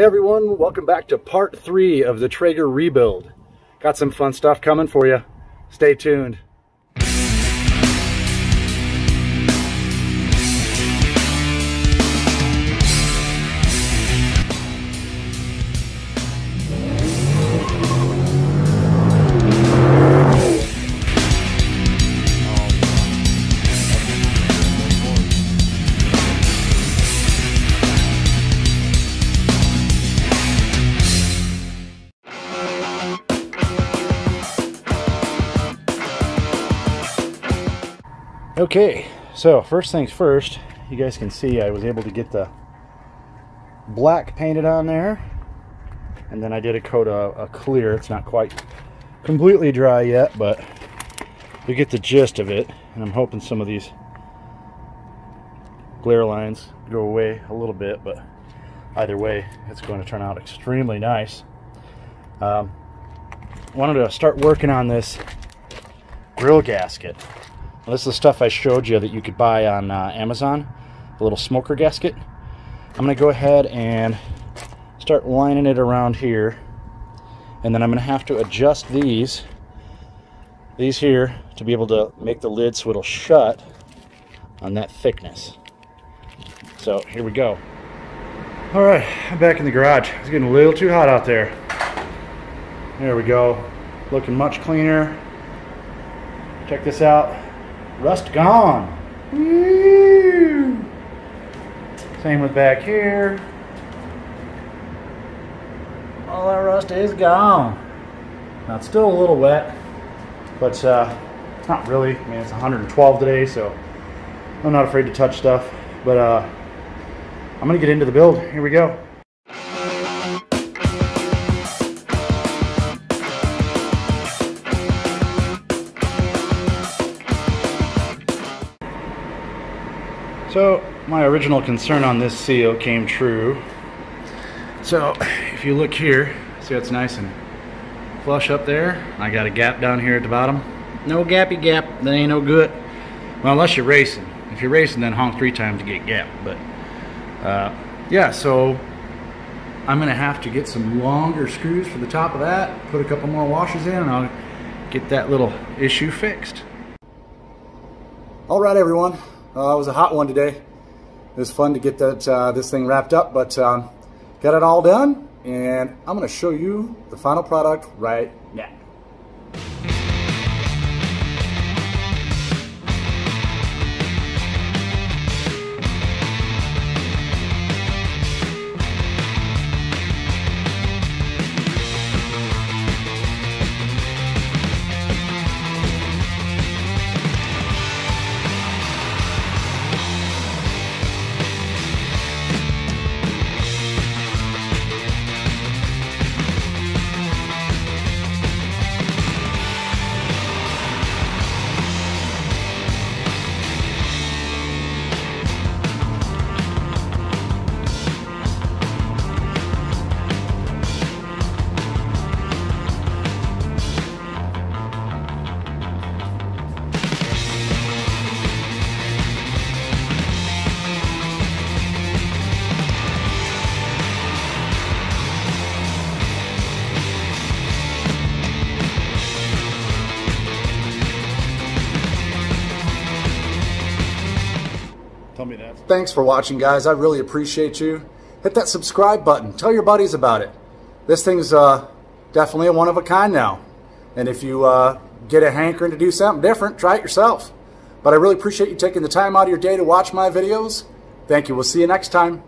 Hey everyone, welcome back to part three of the Traeger rebuild. Got some fun stuff coming for you. Stay tuned. Okay, so first things first, you guys can see I was able to get the black painted on there. And then I did a coat of a clear. It's not quite completely dry yet, but you get the gist of it. And I'm hoping some of these glare lines go away a little bit, but either way, it's going to turn out extremely nice. Um, wanted to start working on this grill gasket. This is the stuff I showed you that you could buy on uh, Amazon, the little smoker gasket. I'm going to go ahead and start lining it around here. And then I'm going to have to adjust these, these here, to be able to make the lid so it'll shut on that thickness. So here we go. All right, I'm back in the garage. It's getting a little too hot out there. There we go. Looking much cleaner. Check this out. Rust gone. Woo! Same with back here. All that rust is gone. Now it's still a little wet, but uh, not really. I mean, it's 112 today, so I'm not afraid to touch stuff. But uh, I'm gonna get into the build. Here we go. So my original concern on this seal came true. So if you look here, see it's nice and flush up there. I got a gap down here at the bottom. No gappy gap, that ain't no good. Well, unless you're racing. If you're racing, then honk three times to get gap. But uh, yeah, so I'm gonna have to get some longer screws for the top of that, put a couple more washers in, and I'll get that little issue fixed. All right, everyone. Uh, it was a hot one today. It was fun to get that uh, this thing wrapped up, but um, got it all done, and I'm going to show you the final product right Tell me that. Thanks for watching, guys. I really appreciate you. Hit that subscribe button. Tell your buddies about it. This thing's uh, definitely a one of a kind now. And if you uh, get a hankering to do something different, try it yourself. But I really appreciate you taking the time out of your day to watch my videos. Thank you. We'll see you next time.